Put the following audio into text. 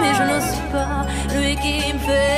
Mais je n'ose pas, lui qui me fait